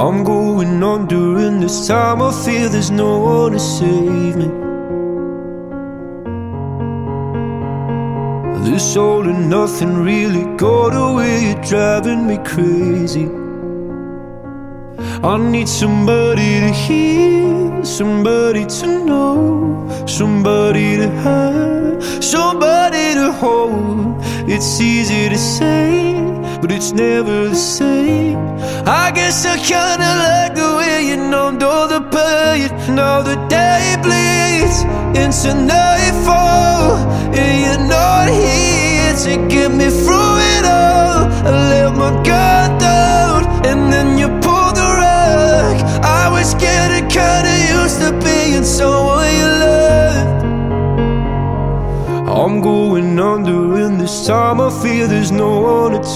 I'm going on during this time. I feel there's no one to save me. This all and nothing really got away, you're driving me crazy. I need somebody to hear, somebody to know, somebody to have, somebody to hold. It's easy to say, but it's never the same. I guess I kinda like the way you numbed all the pain. Now the day bleeds into nightfall, and you're not here to get me through it all. I let my guard down, and then you pulled the rug. I was getting kinda used to being someone you loved. I'm going under, and this time I feel there's no one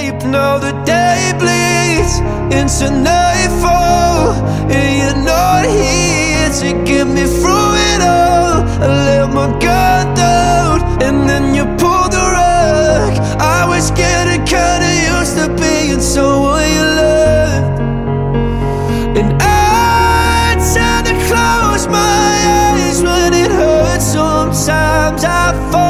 Now the day bleeds into nightfall, and you're not here to get me through it all. I let my guard down, and then you pulled the rug. I was getting kinda used to being someone you loved. And I tend to close my eyes when it hurts. Sometimes I fall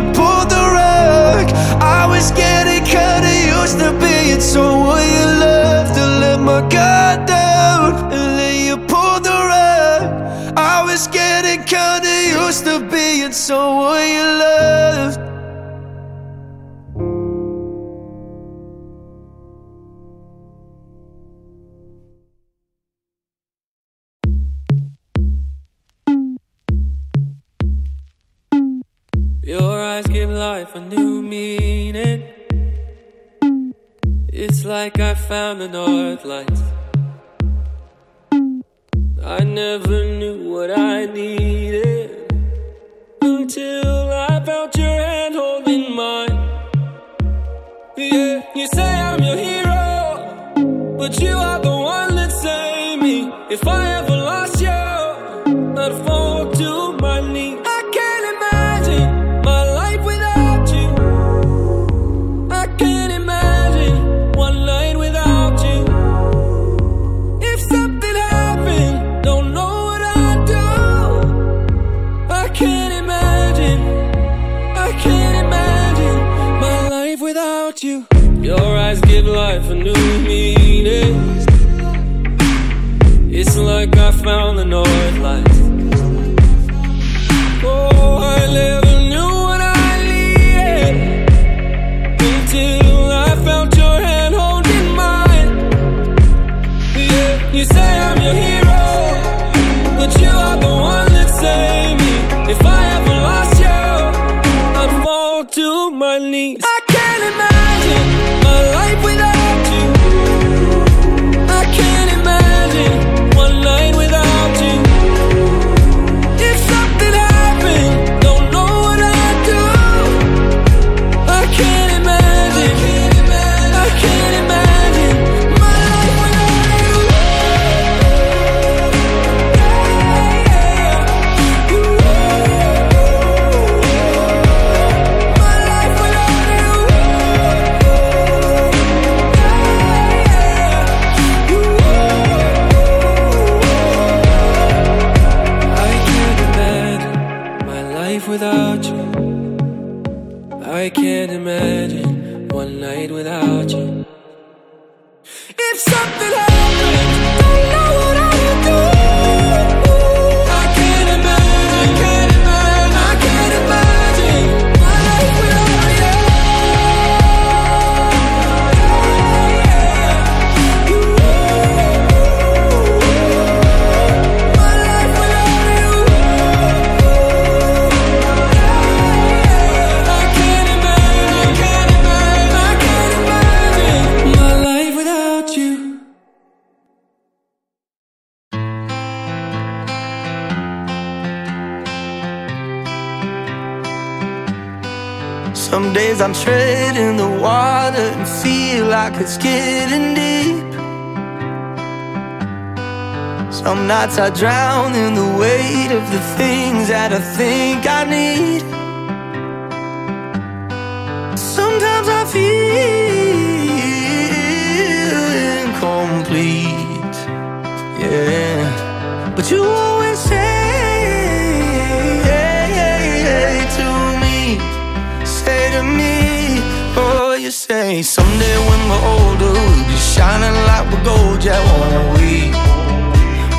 used to being someone you loved. I let my guard down, and then you pulled the rug. I was getting kinda used to being someone you loved. Your eyes give life a new meaning. It's like I found the north lights. I never knew what I needed until I felt your hand holding mine. Yeah, you say I'm your hero, but you are the one that saved me. If I ever lost you, I'd fall found the north lights. I'm treading the water and feel like it's getting deep. Some nights I drown in the weight of the things that I think I need. someday when we're older We'll be shining like we're gold, yeah, won't we?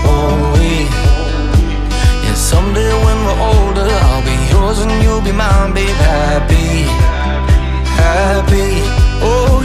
Won't we? Yeah, someday when we're older I'll be yours and you'll be mine, babe Happy, happy, oh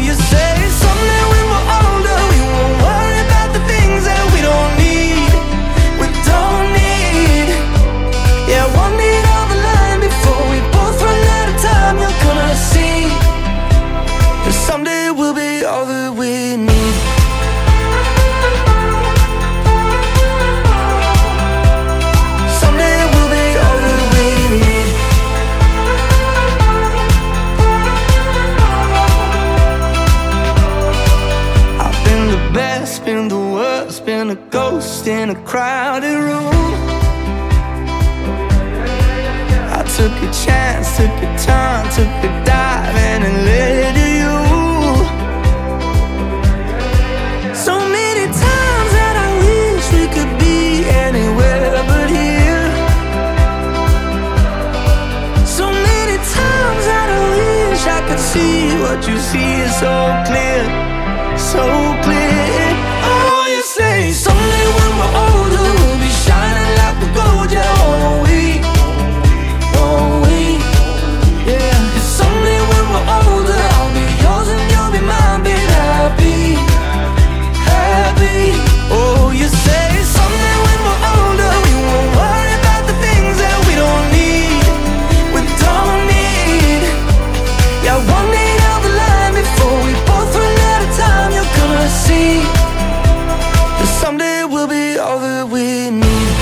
That someday we'll be all that we need.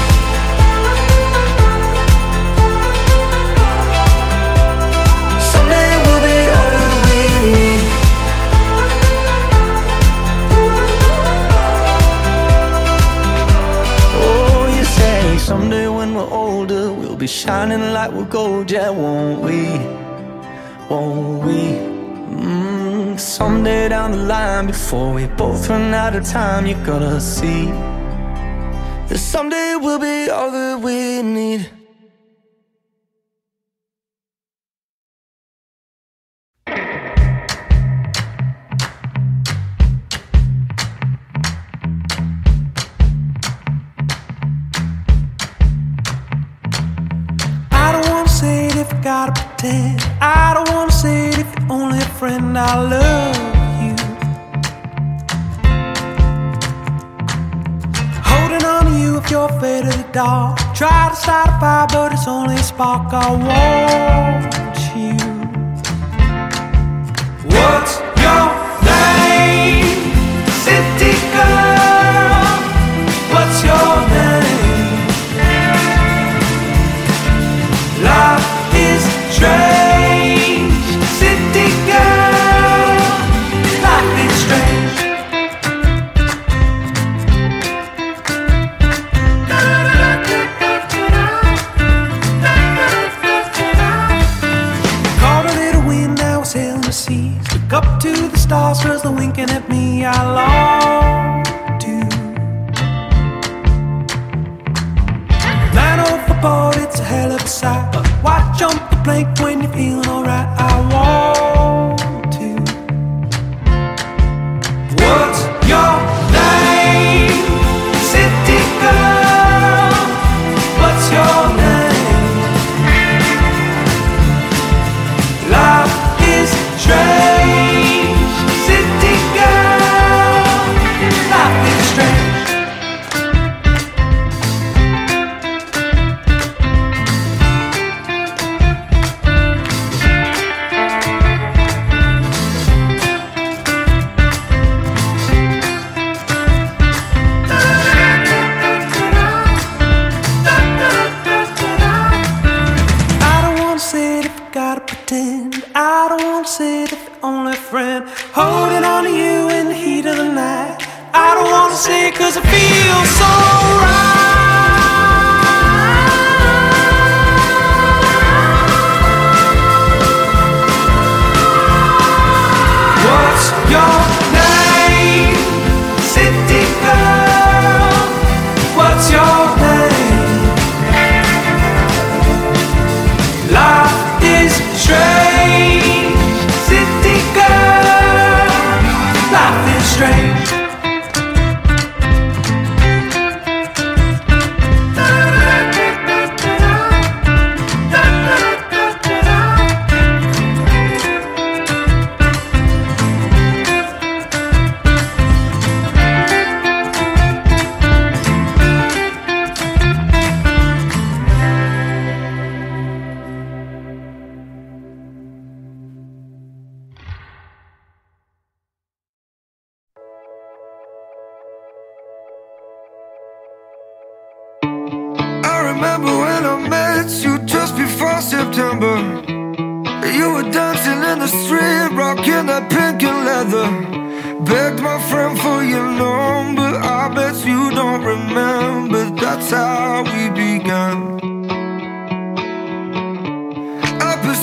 Someday we'll be all that we need. Oh, you say someday when we're older We'll be shining like we're gold, yeah Before we both run out of time, you're gonna see That someday we'll be all that we need. Try to start a fire, but it's only a spark I want. Cause I feel so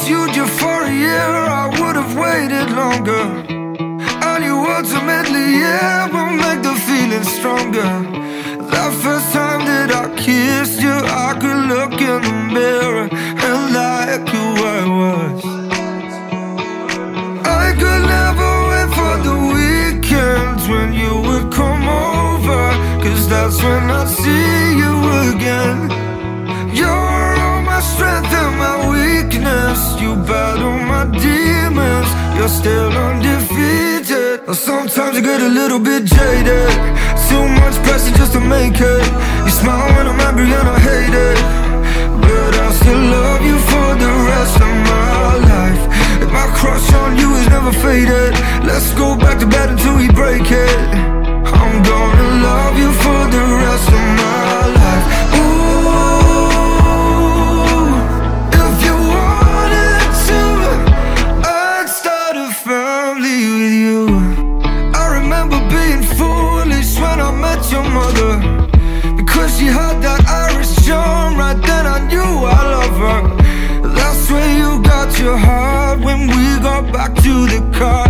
pursued you for a year. I would have waited longer. I knew ultimately, yeah, will make the feeling stronger. That first time that I kissed you, I could look in the mirror and like who I was. I could never wait for the weekends when you would come over, cause that's when I'd see you again. You're all my strength and my weakness. You battle my demons. You're still undefeated. Sometimes you get a little bit jaded. Too much pressure just to make it. You smile when I'm angry and I hate it. But I still love you for the rest of my life. If my crush on you is never faded, let's go back to bed until we break it. I'm gonna love you for the rest of my life. Your heart when we got back to the car.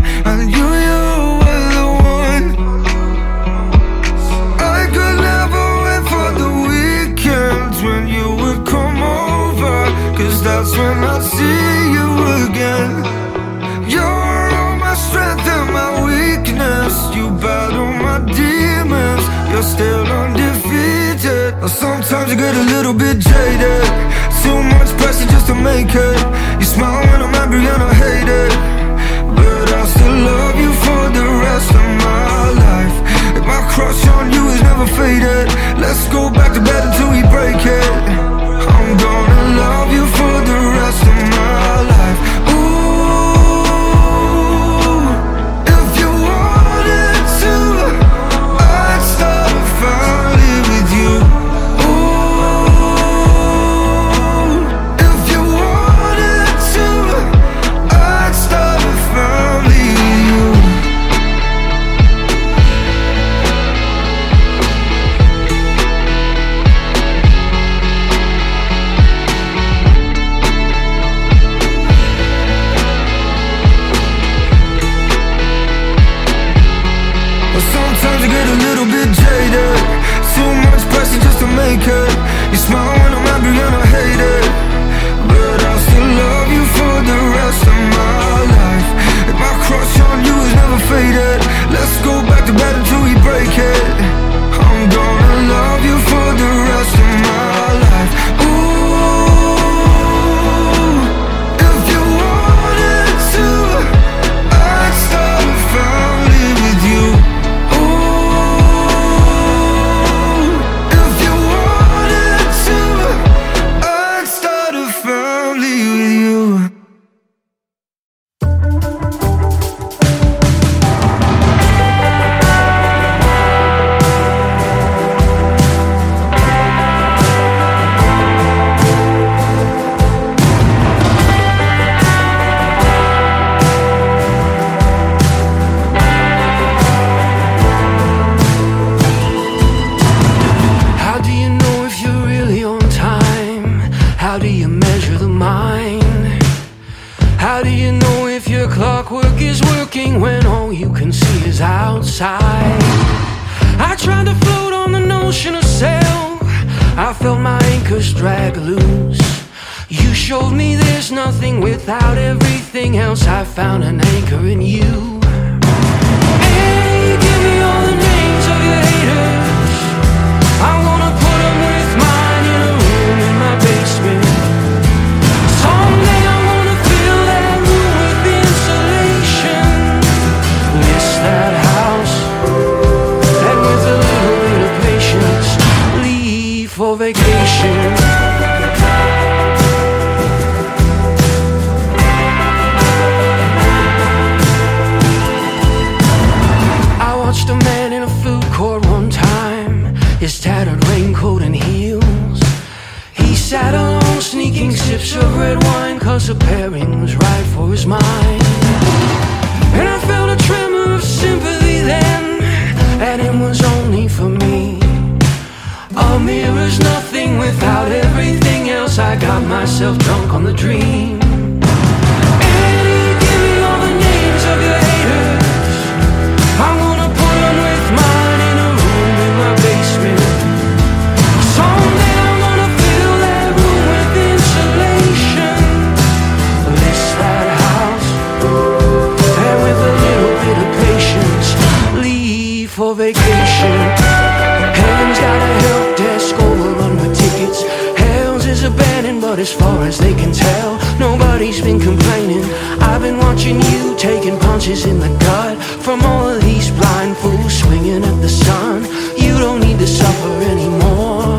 But as far as they can tell, nobody's been complaining. I've been watching you taking punches in the gut from all of these blind fools swinging at the sun. You don't need to suffer anymore.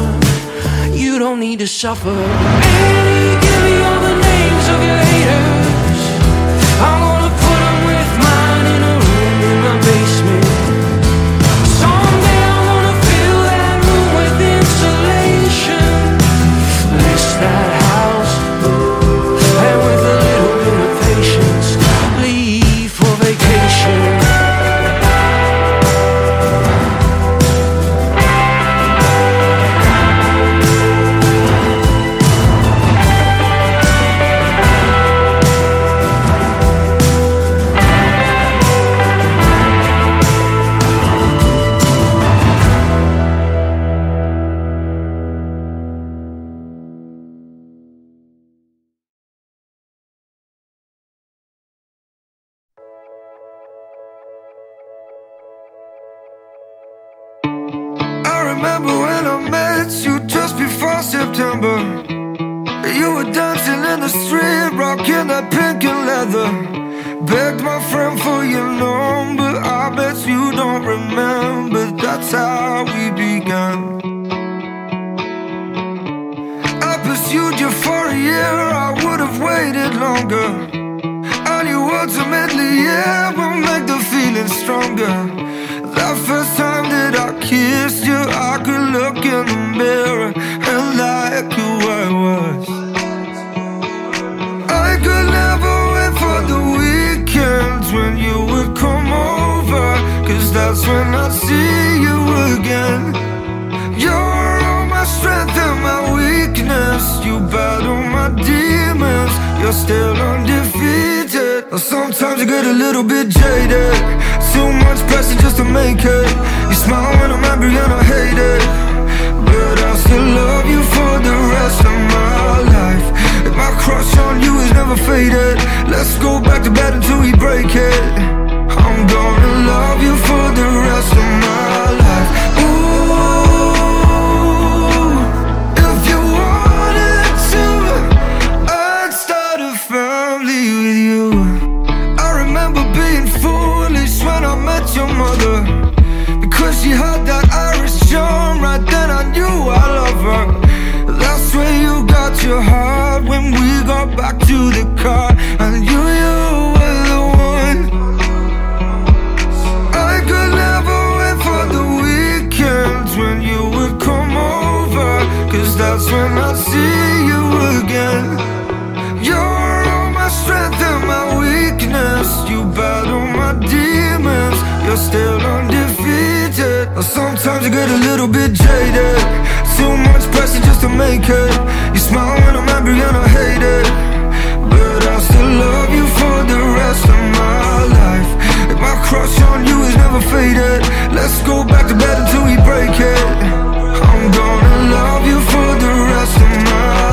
You don't need to suffer. Annie, give me all the names of your haters. That's how we began. I pursued you for a year. I would have waited longer. I knew ultimately, yeah, will make the feeling stronger. That first time that I kissed you, I could look in the mirror and like who I was. I could never wait for the weekends when you would come over, cause that's when I'd see you again. You're all my strength and my weakness. You battle my demons. You're still undefeated. Sometimes I get a little bit jaded. Too much pressure just to make it. You smile when I'm angry and I hate it. But I still love you for the rest of my life. And my crush on you is never faded. Let's go back to bed until we break it. I'm gonna love you for the rest of my life. Sometimes I get a little bit jaded. Too much pressure just to make it. You smile when I'm angry and I hate it. But I still love you for the rest of my life. My crush on you is never faded. Let's go back to bed until we break it. I'm gonna love you for ocean.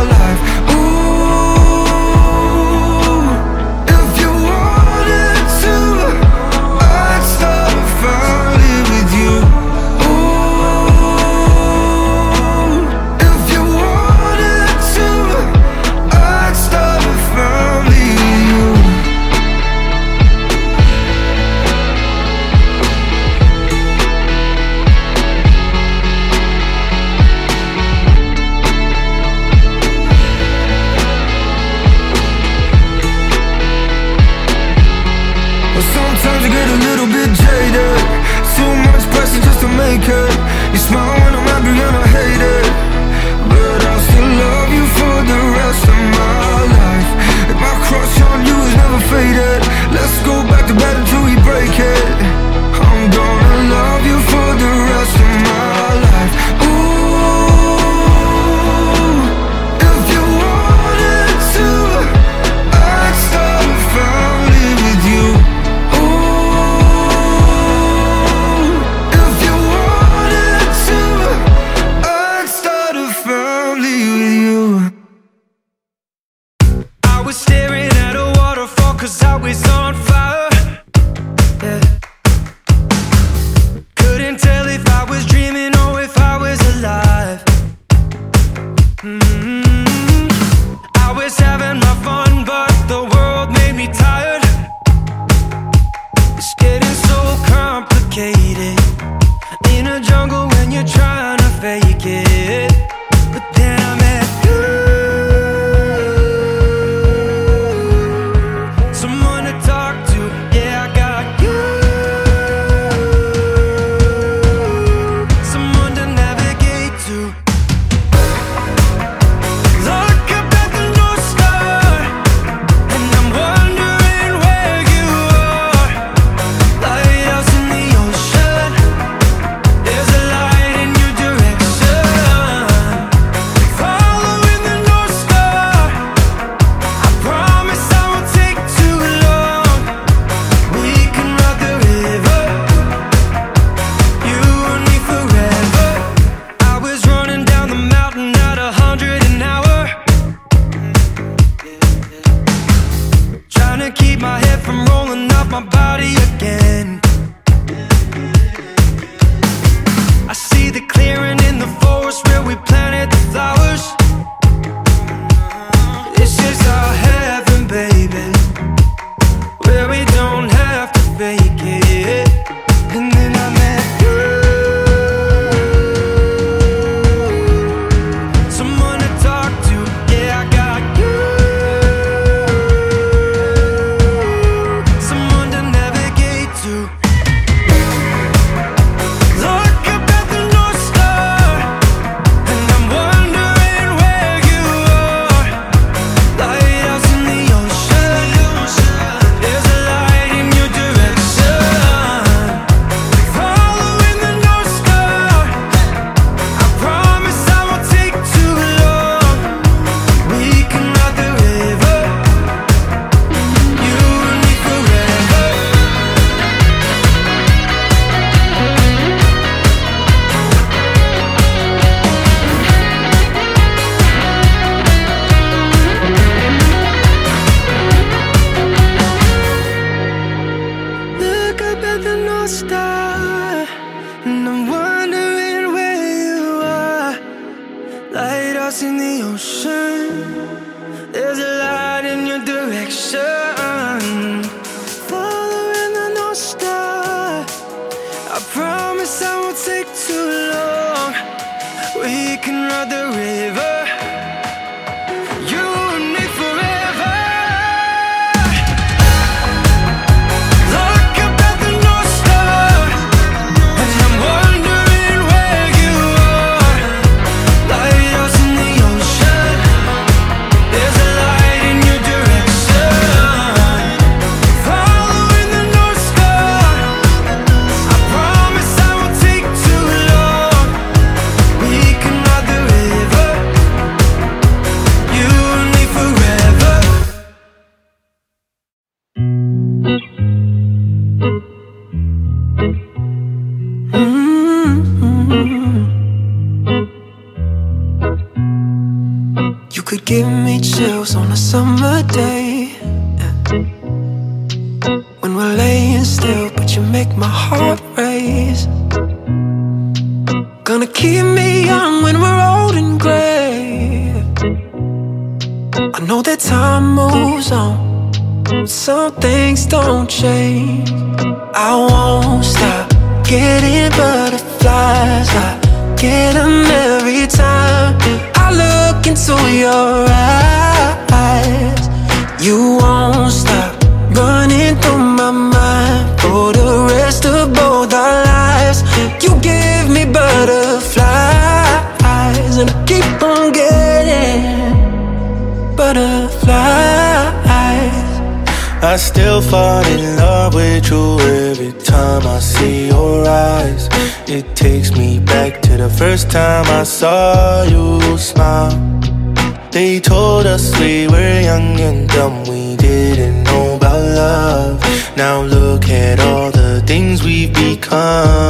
We've become.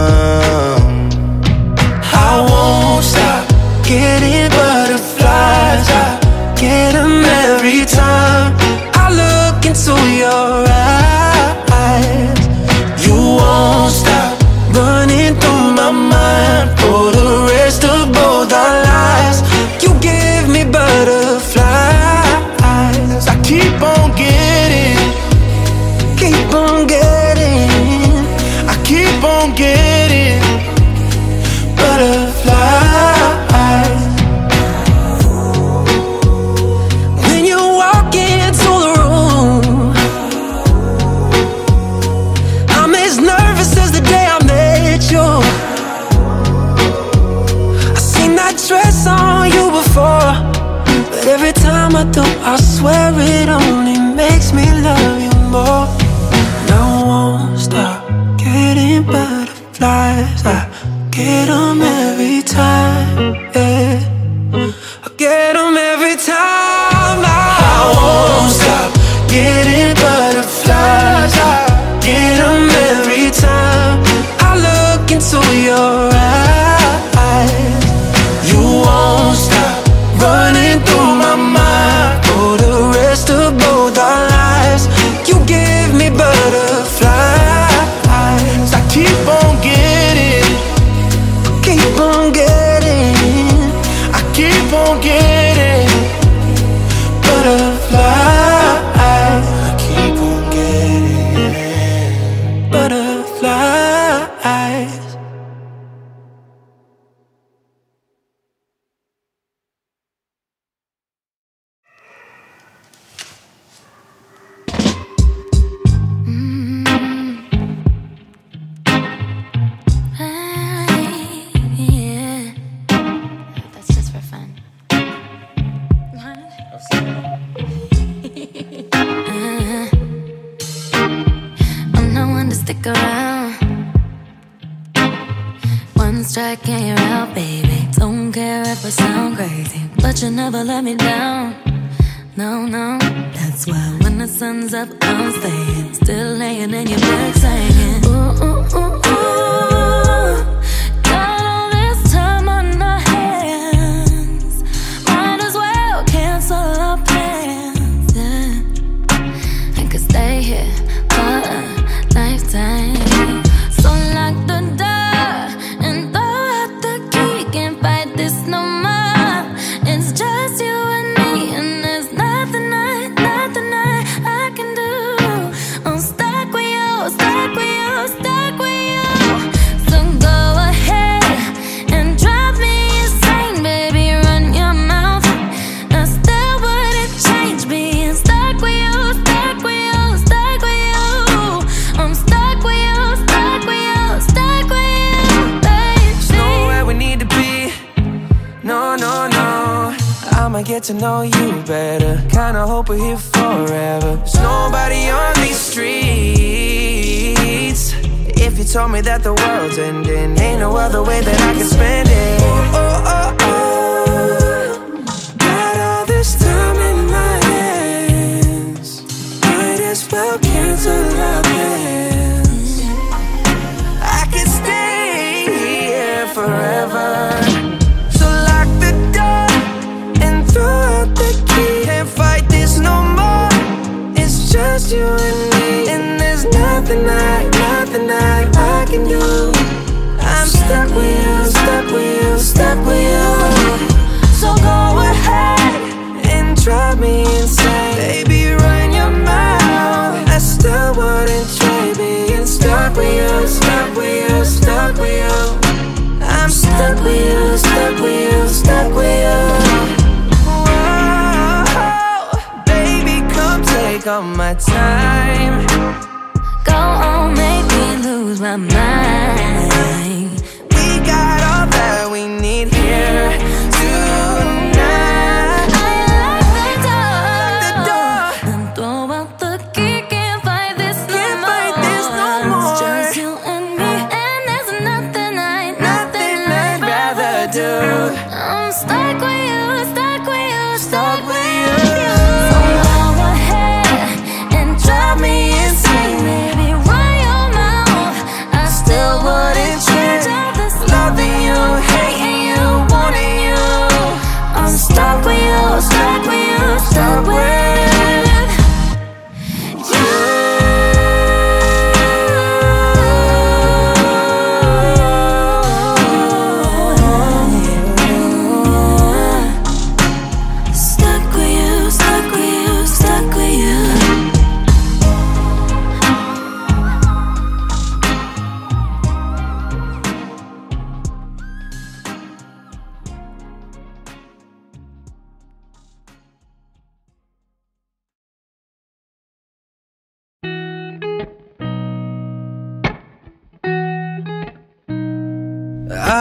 time. That the world's ending, ain't no other way that I can spend it. My mind.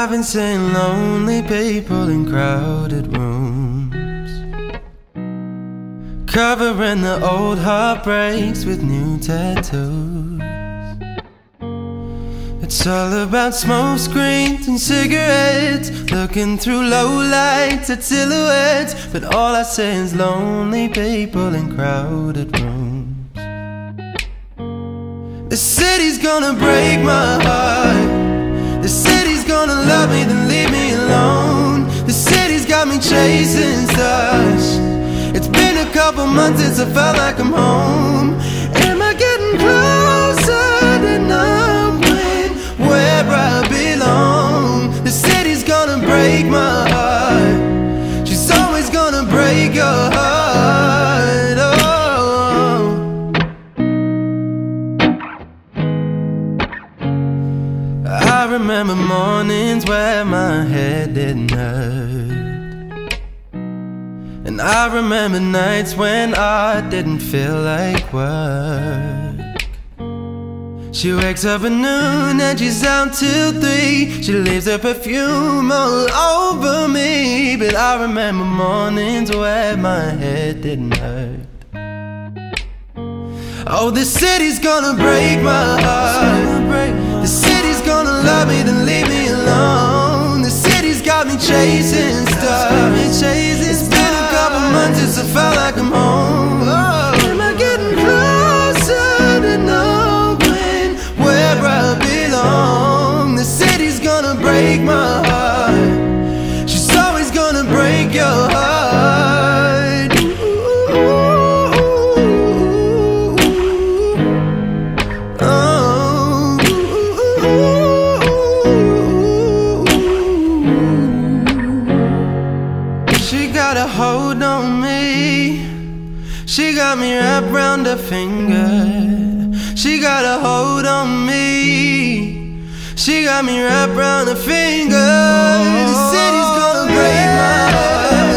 I've been seeing lonely people in crowded rooms, covering the old heartbreaks with new tattoos. It's all about smoke screens and cigarettes, looking through low lights at silhouettes. But all I see is lonely people in crowded rooms. The city's gonna break my heart. Gonna love me, then leave me alone. The city's got me chasing stars. It's been a couple months since I felt like I'm home. Am I getting closer to knowing where I belong? The city's gonna break my where my head didn't hurt. And I remember nights when I didn't feel like work. She wakes up at noon and she's out till three. She leaves her perfume all over me. But I remember mornings where my head didn't hurt. Oh, this city's gonna break my heart. Love me, then leave me alone. The city's got me chasing stuff. It's been a couple months since I felt like I'm home. Got me wrapped round her finger. The city's gonna break my heart.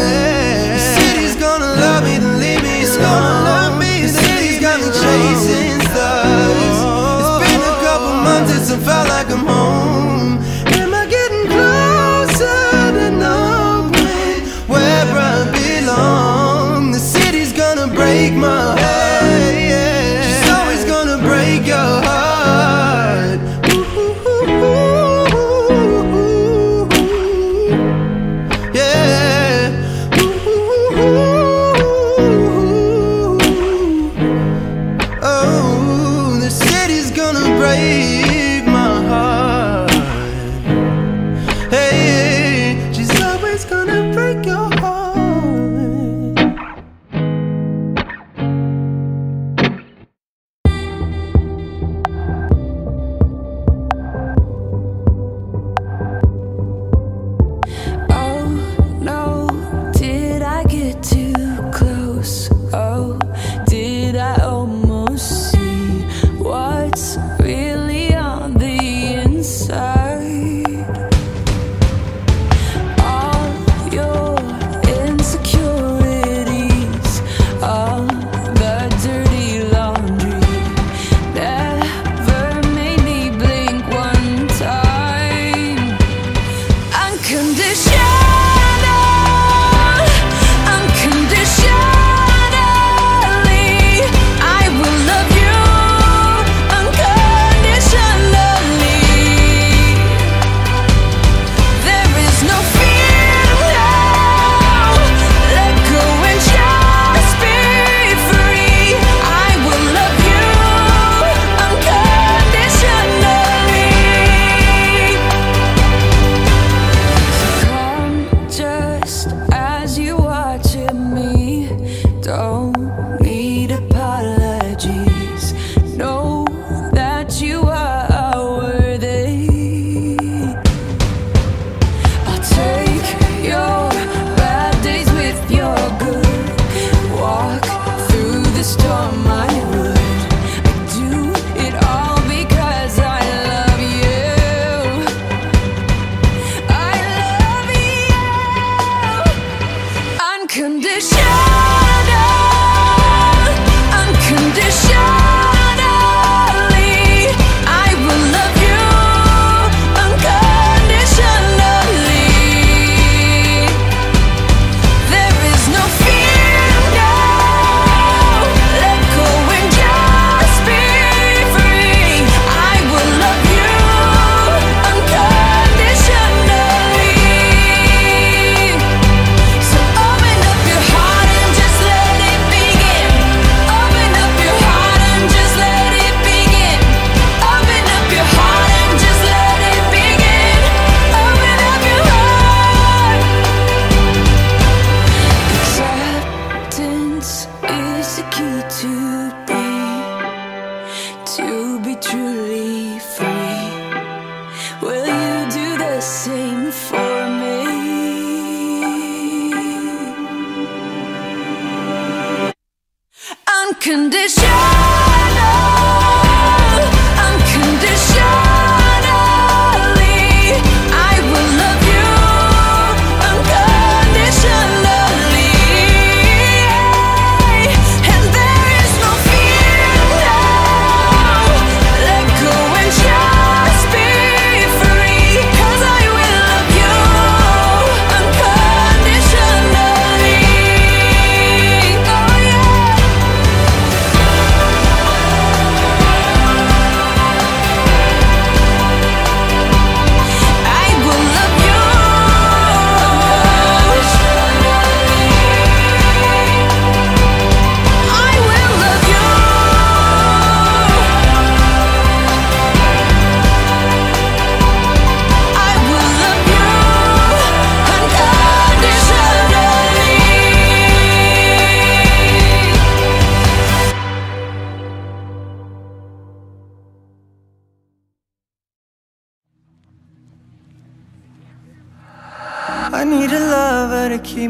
The city's gonna love me, then leave me. It's gonna love me. The city's got me chasing stars. It's been a couple months since I felt like I'm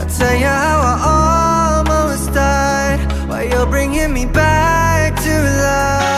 I'll tell you how I almost died. While you're bringing me back to life.